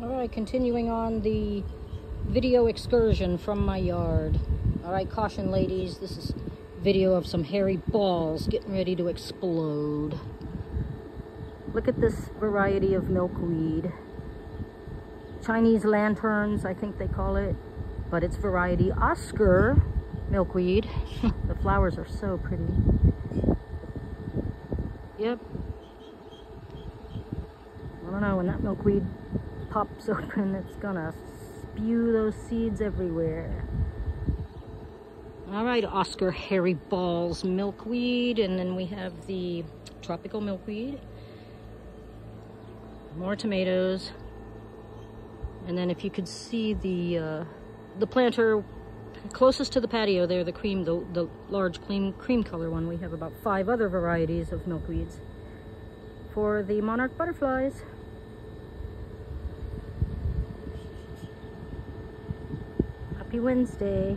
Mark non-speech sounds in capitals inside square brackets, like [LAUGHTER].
All right, continuing on the video excursion from my yard. All right, caution ladies, this is video of some hairy balls getting ready to explode. Look at this variety of milkweed. Chinese lanterns, I think they call it, but it's variety Oscar milkweed. [LAUGHS] the flowers are so pretty. Yep. I don't know, when that milkweed pops [LAUGHS] open, it's gonna spew those seeds everywhere. All right, Oscar Hairy Balls milkweed, and then we have the tropical milkweed. More tomatoes. And then if you could see the uh, the planter closest to the patio there, the cream, the, the large cream, cream color one, we have about five other varieties of milkweeds for the monarch butterflies. Happy Wednesday.